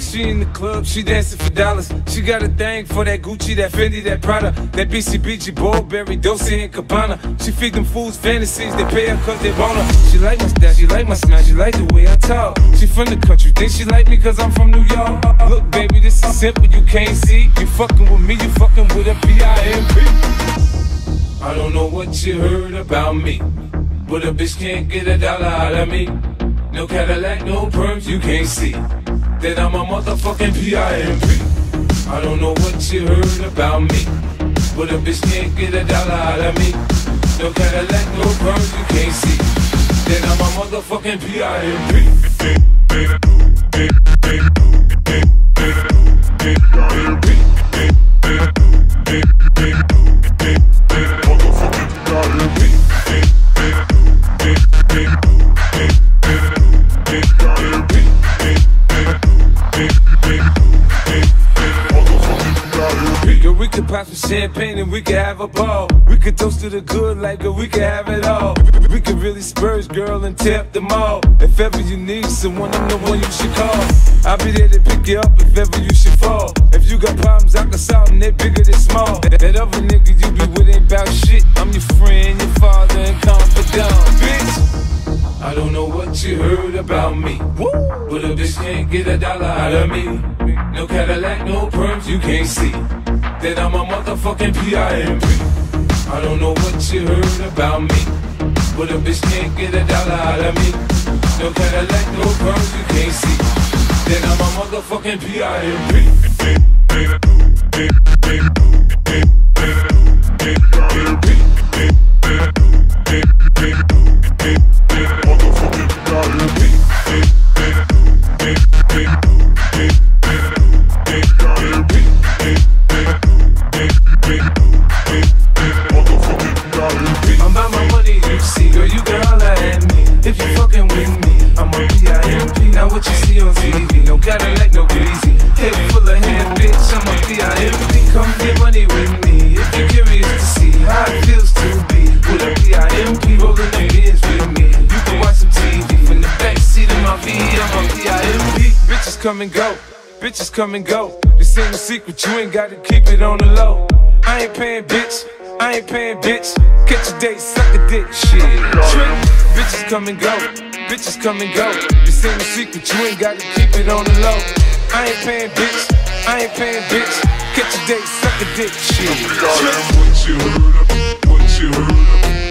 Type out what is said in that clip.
she in the club, she dancing for dollars. She got a thing for that Gucci, that Fendi, that Prada, that BCBG, Burberry, Dolce and Gabbana. She feed them fools fantasies, they pay her cause they want her. She like my style, she like my smile, she like the way I talk. She from the country, think she like me cause I'm from New York. Look, baby, this is simple, you can't see. You fucking with me, you fucking with a P-I-M-P. I don't know what you heard about me, but a bitch can't get a dollar out of me. No Cadillac, no perms, you can't see that I'm a motherfucking P.I.M.P. I don't know what you heard about me, but a bitch can't get a dollar out of me. No Cadillac, no perms, you can't see that I'm a motherfucking Girl, we could pop some champagne and we could have a ball. We could toast to the good like girl, we could have it all. We could really spurge, girl, and tap them all. If ever you need someone, I'm the one you should call. I'll be there to pick you up if ever you should fall. If you got problems, I can solve them, they're bigger than small. That other nigga you be with ain't about shit. I'm your friend, your father, me, but a bitch can't get a dollar out of me. No Cadillac, no perms, you can't see that I'm a motherfucking P.I.M.P. I don't know what you heard about me, but a bitch can't get a dollar out of me. No Cadillac, no perms, you can't see that I'm a motherfucking I'm Bitches come and go, bitches come and go. This ain't a secret, you ain't gotta keep it on the low. I ain't paying, bitch. I ain't paying, bitch. Catch a date, suck a dick, shit. Bitches come and go, bitches come and go. This ain't a secret, you ain't gotta keep it on the low. I ain't paying, bitch. I ain't paying, bitch. Catch a date, suck a dick, shit. Trick. What you heard about